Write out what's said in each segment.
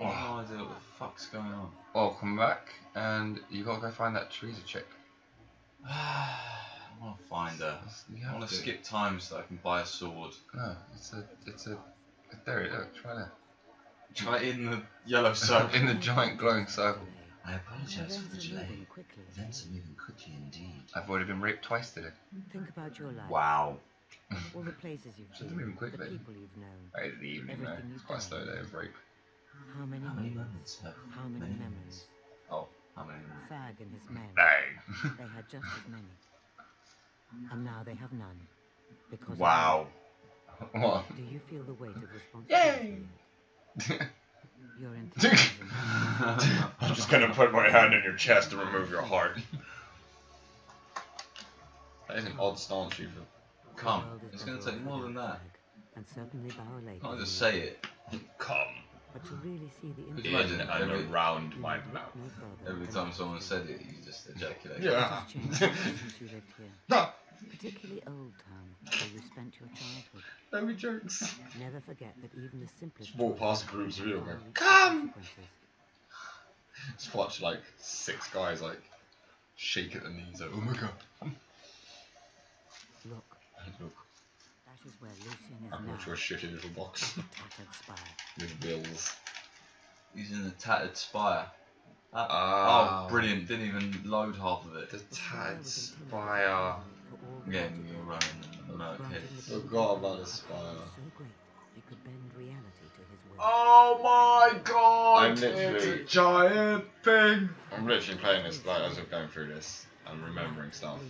I have no idea what the fuck's going on. Oh, come back and you gotta go find that Theresa chick. I want to find her. You I want to to. skip time so I can buy a sword. No, it's a, it's a. There, look, try there. Try it in the yellow circle. In the giant glowing circle. I apologize for the Events are delay. quickly. Events are moving quickly indeed. I've already been raped twice today. Think about your life. wow. All the places you've Should've been. quickly. The people you've known. Right at the evening, though. Everything It's you've quite a slow day of rape. How many, How many moments? How many memories? Oh, How many? Fag and his men. dang. They had just as many. And now they have none. Because Wow. what? Do you feel the weight of responsibility? Your enthusiasm. I'm just gonna put my hand in your chest and remove your heart. that is an odd stance you've. Come. It's to take more than that. And certainly. Can't just say it. Come But to really see the Could impact you in imagine of and it, every- around you my mouth. Every time someone said it, you just ejaculate. What Yeah. has changed since you lived here? No, Particularly Old Town, where you spent your childhood. no jokes. Never forget that even the simplest Just walk past a group's has view and go, far-reaching "Come!" consequences. Just watch like six guys like shake at the knees. Like, oh my god. Look, Look, that is where Lucien is I'm now. not sure a shitty little box tattered spire. with bills. He's in the tattered spire. Uh, Ah. oh, brilliant. Didn't even load half of it. The The tattered spire. for all the Yeah, you're running it, the granting Merkheads. Forgot about the spire. It could bend reality to his will. Oh my god! I'm literally- It's a giant thing! I'm literally playing this like as I'm going through this. I'm remembering stuff.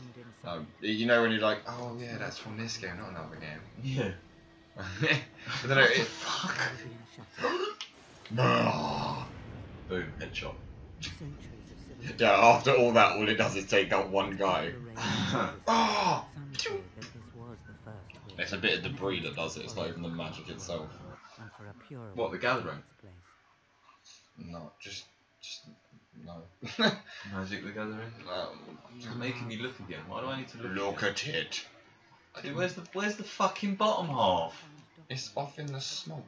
Bloomed inside. Um, you know when you're like, oh yeah, that's from this game, not another game. Yeah. I don't know. It, Fuck! Within shadow. Boom, headshot. Centuries of civilization. yeah, after all that, all it does is take out one guy. Oh! Some say that this was the first wish. It's a bit of debris that does it. It's not even the magic itself. And for a purer What, the gathering? in. No, just, just no. Magic the Gathering. um, It's making me look again. Why do I need to look? look again? at it. Dude, where's the where's the fucking bottom half? It's off in the smoke.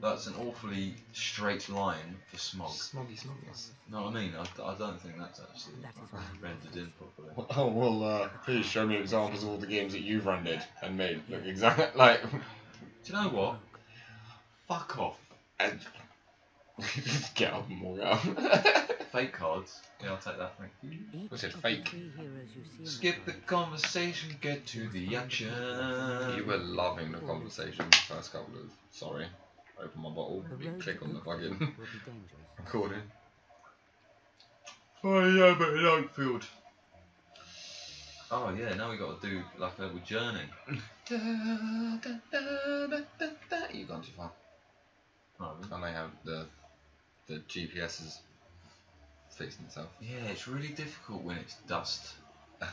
That's an awfully straight line for smog. Smoggy smoggers. know what I mean? I, I don't think that's actually That is why you rendered in properly. Oh well, uh, please show me examples of all the games that you've rendered and made look exactly like. Do you know what? Fuck off. and get up and walk out. Fake cards. Yeah, I'll take that. Thank you. Each Was it fake? The three heroes you see in Skip the conversation, get to the action. you were loving the conversation the first couple of. Sorry. Open my bottle. You click on the victory fucking will be dangerous. recording. Oh yeah, but in Oakfield. Oh yeah, now we got to do like a little journey. You've gone too far. Oh, And they have the the GPS is fixing itself. yeah, it's really difficult when it's dust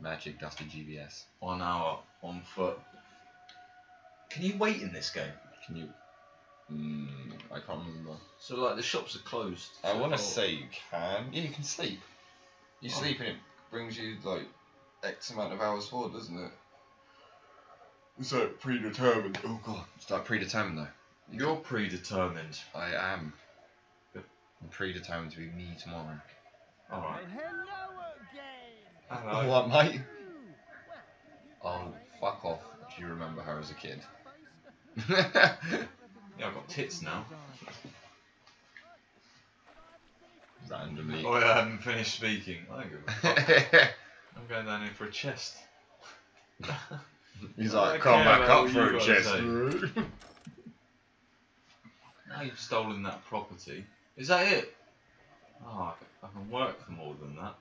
Magic dusty GPS. on our on foot. Can you wait in this game? Can you? Mm, I can't remember. So like the shops are closed. I so- want to say you can. Yeah, you can sleep. You Oh. sleep and it brings you like X amount of hours forward, doesn't it? It's like predetermined. Oh god, it's like predetermined though. You're predetermined. I am. Good. I'm predetermined to be me tomorrow. Alright. Oh, what, mate? Oh, fuck off. Do you remember her as a kid? Yeah, I've got tits now. Randomly. Oh, I haven't finished speaking. I don't give a fuck. I'm going down here for a chest. He's like, come back up what for a chest. say. Now you've stolen that property. Is that it? Oh, I c- I can work for more than that.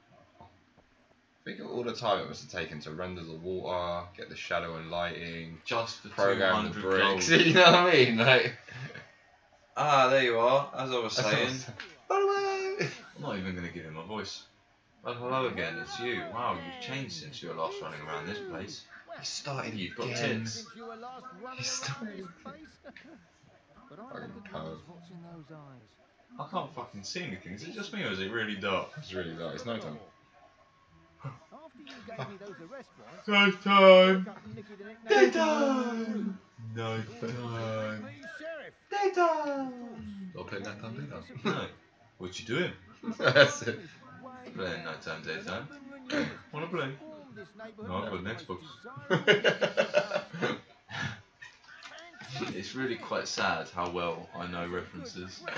Think of all the time it must have taken to render the water, get the shadow and lighting, Just for program the 200 gold. bricks. you know what I mean? Like, Ah, there you are. As I was saying. I'm saying. By the way. I'm not even going to give him a voice. Well, hello again, it's you. Wow, you've changed since you were last running around this place. He started You've got again. tits. He started Fucking coward. I can't fucking see anything. Is it just me or is it really dark? It's really dark. It's no time. No time! No time! No time! Daytime! Not playing Nighttime Daytime. No. What you doing? That's it. Playing nighttime, daytime. Wanna play? No, I've got an Xbox. It's really quite sad how well I know references.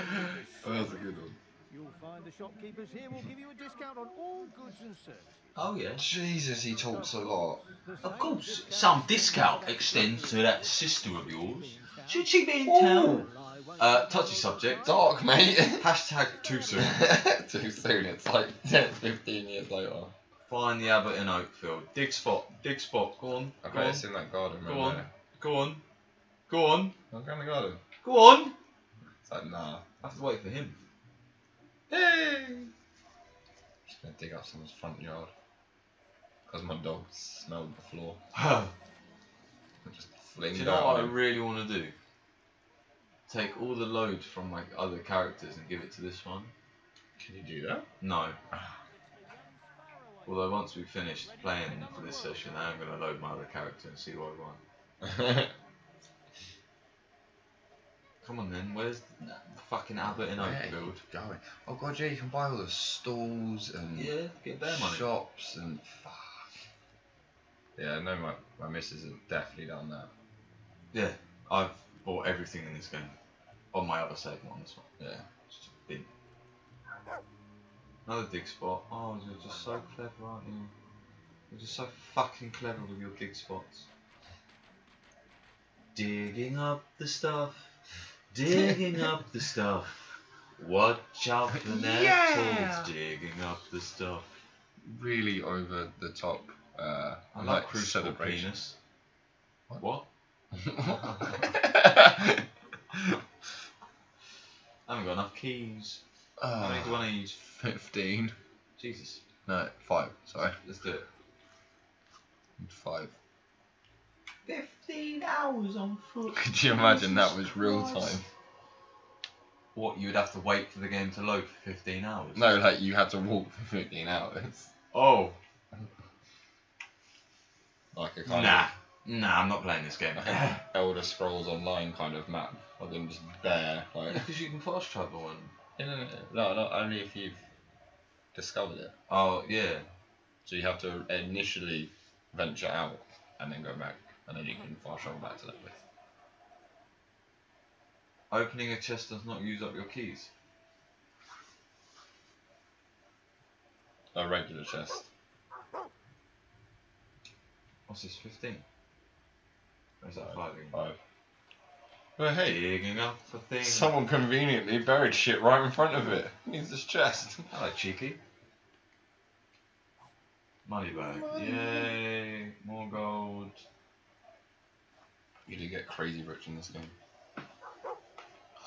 Oh, that's a good one. You'll find the shopkeepers here will give you a discount on all goods and services. Oh yeah. Jesus, he talks a lot. Of course, some discount extends to that sister of yours. Should she be in town? Uh, touchy subject. Dark, mate. Hashtag too soon. Too soon, it's like 10, 15 years later. Find the abbot in Oakfield. Dig spot. Dig spot. Go on. I Go bet on. it's in that garden Go room on. there. Go on. Go on. I'll go in the garden. Go on. It's like, nah. I have to wait for him. Hey! Just gonna dig up someone's front yard. Because my dog smelled the floor. Do just fling you know what I really want to do? Take all the load from my other characters and give it to this one. Can you do that? No. Although once we've finished playing for this session, I am going to load my other character and see what I want. Come on then, where's the fucking abbot in Oakfield? going. Oh god, yeah, you can buy all the stalls and Yeah, get their money. shops and fuck. Yeah, no, my my missus has definitely done that. Yeah, I've bought everything in this game on my other save one. This one. Yeah. Just a bin. Another dig spot. Oh, you're just so clever, aren't you? You're just so fucking clever with your dig spots. Digging up the stuff. Digging up the stuff. Watch out for Nettles Yeah. digging up the stuff. Really over the top. Uh, I like crucible celebration. penis. What? What? I haven't got enough keys. How many do uh, I need? Fifteen. Jesus. No, five. Sorry, Let's do it. five. 15 hours on foot. Could you imagine that was real Christ. time? What, you would have to wait for the game to load for 15 hours? No, like you had to walk for fifteen hours. Oh. Like a kind Nah. Nah, I'm not playing this game. like an Elder Scrolls Online kind of map. Like them just bare. Like Because you can fast travel and. no, no, no, not only if you've discovered it. Oh, yeah. So you have to initially venture out and then go back, and then you can fast travel back to that place. Opening a chest does not use up your keys. A regular chest. What's this, 15? Or is that 5 again? Five. But hey, Digging up for things. someone conveniently buried shit right in front of it. Needs this chest. Hello, cheeky. Money bag. Yay. More gold. You do get crazy rich in this game.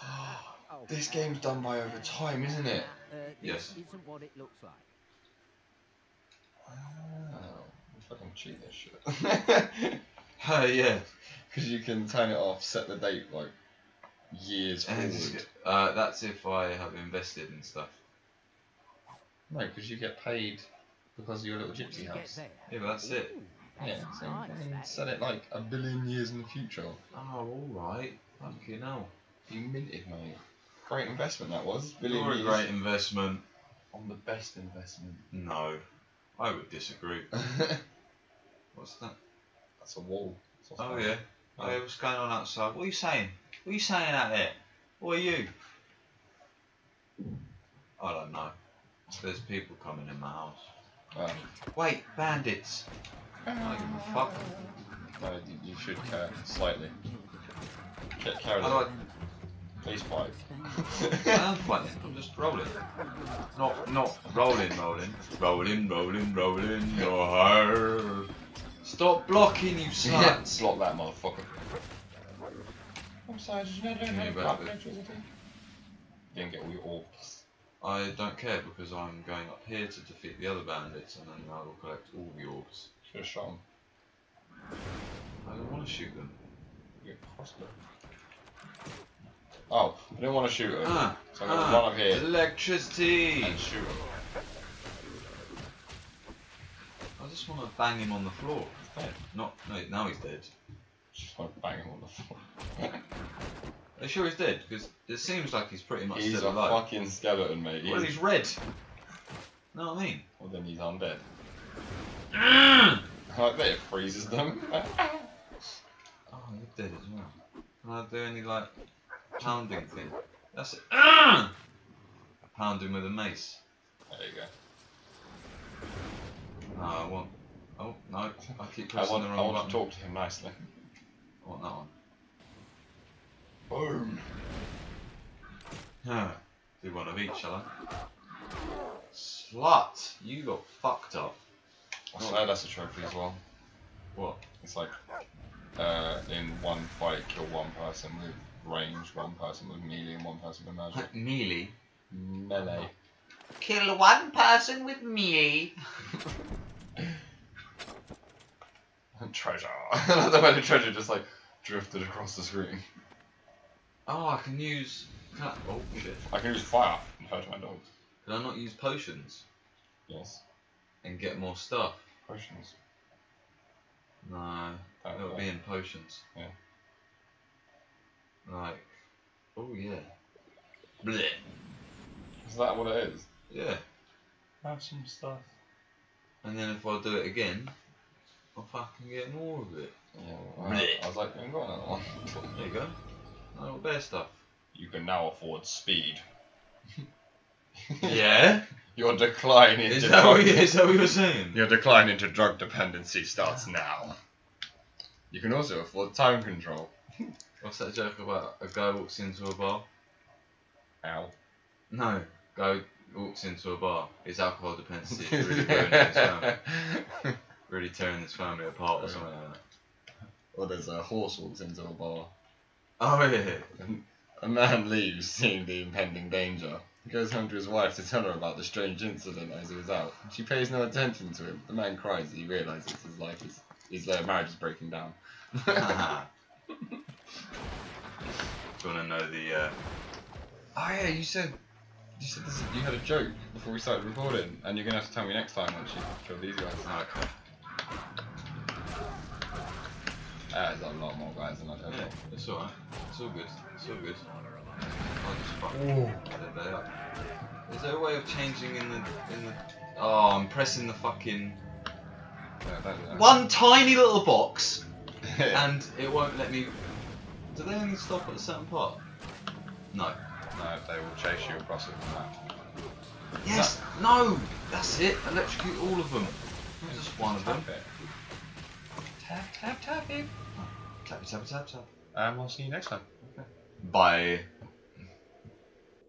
Oh, This game's done by over time, isn't it? Uh, Yes. This isn't what it looks like. Oh, fucking cheat this shit. Oh, yeah. Because you can turn it off, set the date like years And forward. uh, that's if I have invested in stuff. No, because you get paid because of your little gypsy house. Yeah, but that's it. Ooh, Yeah, that's so nice, you can that set it like a billion years in the future. Oh, alright. Fucking hell. You minted, mate. Great investment that was. Billion You're a years. great investment. On the best investment. No. I would disagree. What's that? That's a wall. That's what's Oh, going yeah. on. Oh, yeah, what's going on outside? What are you saying? What are you saying out there? What are you? I don't know. There's people coming in my house. Oh, Wait, bandits! I don't give a fuck. no, you, should care slightly. Ca- Carry How do. Please fight. I am fighting. I'm just rolling. Not, not rolling, rolling. Rolling, rolling, rolling. Your heart. Stop blocking, you Yeah, sluts! block that motherfucker. I'm sorry, did you know me a bit of. Didn't get all your orbs. I don't care because I'm going up here to defeat the other bandits and then I will collect all the orbs. Shot him. I don't want to shoot them. You get crossbow. Oh, I didn't want to shoot him. Ah, so I'm gonna ah, run up here Electricity! and shoot him. I just want to bang him on the floor. Dead. Not, no, now he's dead. Just want to bang him on the floor. Are you sure he's dead? Because it seems like he's pretty much He's still a fucking skeleton, mate. Well, He's- he's red. Know what I mean? Well, then he's undead. Like that, it freezes them. Oh, you're dead as well. Can I do any like pounding thing? That's it. Ah! i Pound him with a mace. there you go. No, I want. Oh no, I keep I pressing want, the I want button. to talk to him nicely. I want that one. Boom. Huh. Do one of each, shall I? Slut! You got fucked up. I swear that's a trophy as well. What? It's like, uh, in one fight, kill one person with range, one person with melee, and one person with magic. Melee. Melee. Kill one person with me. treasure. I the way the treasure just like drifted across the screen. Oh, I can use. Can I, oh shit! I can use fire and fetch my dogs. Can I not use potions Yes. and get more stuff? Potions. No, That would be in potions. Yeah. Like, oh yeah. Blech. Is that what it is? Yeah. Have some stuff. And then if I do it again, I'll fucking get more of it. Yeah, well, I, I was like, I haven't got another one. There you go. Oh, bear stuff. You can now afford speed. Yeah. Your decline into is that drug you, is that what you're saying? Your decline into drug dependency starts now. You can also afford time control. What's that joke about? A guy walks into a bar. Ow. No, guy walks into a bar. His alcohol dependency is really ruining his family. Really tearing his family apart or something like that. or there's a horse walks into a bar. Oh yeah. A man leaves, seeing the impending danger. He goes home to his wife to tell her about the strange incident as he was out. She pays no attention to him. The man cries. He realizes his life is his uh, marriage is breaking down. Do you want to know the? Uh, Oh yeah, you said you said this, you had a joke before we started recording, and you're gonna have to tell me next time once you kill these guys. oh, okay. That is a lot more guys than I Yeah, ever. it's alright. It's all good. It's all good. I'll just fucking edit that up. Is there a way of changing in the in the? Oh, I'm pressing the fucking Yeah, that, yeah. one tiny little box, and it won't let me. Do they only stop at a certain part? No. no, they will chase you across it from that. Yes. No. That's it. Electrocute all of them. Not just one of them. Tap it. Tap tap tap it. Tap tap tap tap. Um, and we'll see you next time. Bye.